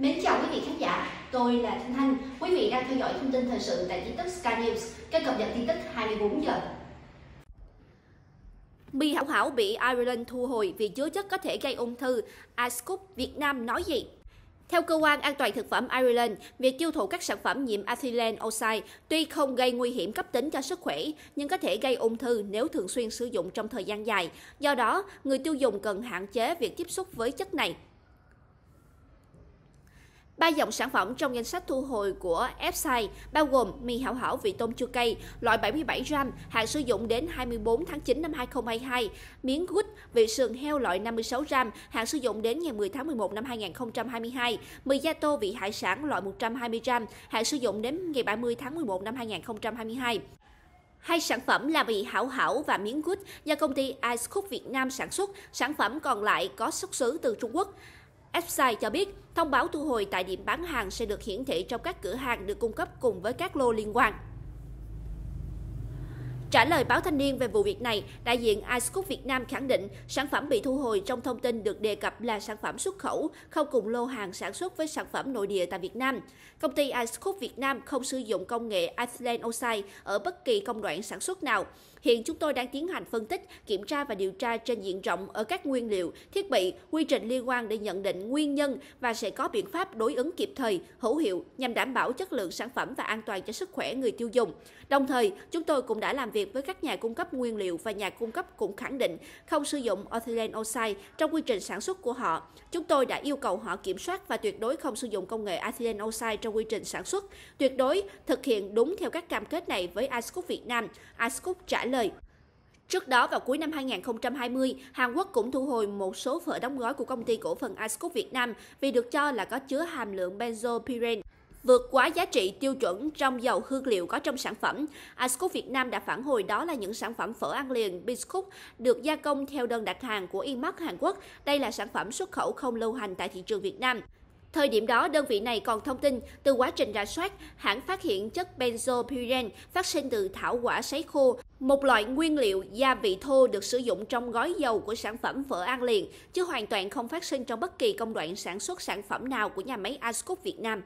Mến chào quý vị khán giả, tôi là Thanh Thanh. Quý vị đang theo dõi thông tin thời sự tại tin tức Sky News, kênh cập nhật tin tức 24 giờ. Bi hảo hảo bị Ireland thu hồi vì chứa chất có thể gây ung thư. Ascoop Việt Nam nói gì? Theo cơ quan an toàn thực phẩm Ireland, việc tiêu thụ các sản phẩm nhiễm ethylene oxide tuy không gây nguy hiểm cấp tính cho sức khỏe, nhưng có thể gây ung thư nếu thường xuyên sử dụng trong thời gian dài. Do đó, người tiêu dùng cần hạn chế việc tiếp xúc với chất này. Ba dòng sản phẩm trong danh sách thu hồi của Epside bao gồm mì hảo hảo vị tôm chua cay loại 77 gram, hạn sử dụng đến 24 tháng 9 năm 2022, miếng gút vị sườn heo loại 56 gram, hạn sử dụng đến ngày 10 tháng 11 năm 2022, mì gia tô vị hải sản loại 120 gram, hạn sử dụng đến ngày 30 tháng 11 năm 2022. Hai sản phẩm là mì hảo hảo và miếng gút do công ty Ice Cook Việt Nam sản xuất, sản phẩm còn lại có xuất xứ từ Trung Quốc. Epside cho biết, thông báo thu hồi tại điểm bán hàng sẽ được hiển thị trong các cửa hàng được cung cấp cùng với các lô liên quan. Trả lời báo thanh niên về vụ việc này, đại diện iScoop Việt Nam khẳng định sản phẩm bị thu hồi trong thông tin được đề cập là sản phẩm xuất khẩu, không cùng lô hàng sản xuất với sản phẩm nội địa tại Việt Nam. Công ty iScoop Việt Nam không sử dụng công nghệ ethylene oxide ở bất kỳ công đoạn sản xuất nào. Hiện chúng tôi đang tiến hành phân tích, kiểm tra và điều tra trên diện rộng ở các nguyên liệu, thiết bị, quy trình liên quan để nhận định nguyên nhân và sẽ có biện pháp đối ứng kịp thời, hữu hiệu nhằm đảm bảo chất lượng sản phẩm và an toàn cho sức khỏe người tiêu dùng. Đồng thời, chúng tôi cũng đã làm việc với các nhà cung cấp nguyên liệu và nhà cung cấp cũng khẳng định không sử dụng ethylene oxide trong quy trình sản xuất của họ. Chúng tôi đã yêu cầu họ kiểm soát và tuyệt đối không sử dụng công nghệ ethylene oxide trong quy trình sản xuất, tuyệt đối thực hiện đúng theo các cam kết này với Ascoop Việt Nam. Ascoop trả lời. Trước đó vào cuối năm 2020, Hàn Quốc cũng thu hồi một số phở đóng gói của công ty cổ phần Ascoop Việt Nam vì được cho là có chứa hàm lượng benzopyrene vượt quá giá trị tiêu chuẩn trong dầu hương liệu có trong sản phẩm. Ascook Việt Nam đã phản hồi đó là những sản phẩm phở ăn liền Biscook được gia công theo đơn đặt hàng của Inmark Hàn Quốc. Đây là sản phẩm xuất khẩu không lưu hành tại thị trường Việt Nam. Thời điểm đó, đơn vị này còn thông tin từ quá trình rà soát, hãng phát hiện chất benzopyrene phát sinh từ thảo quả sấy khô, một loại nguyên liệu gia vị thô được sử dụng trong gói dầu của sản phẩm phở ăn liền, chứ hoàn toàn không phát sinh trong bất kỳ công đoạn sản xuất sản phẩm nào của nhà máy Ascook Việt Nam.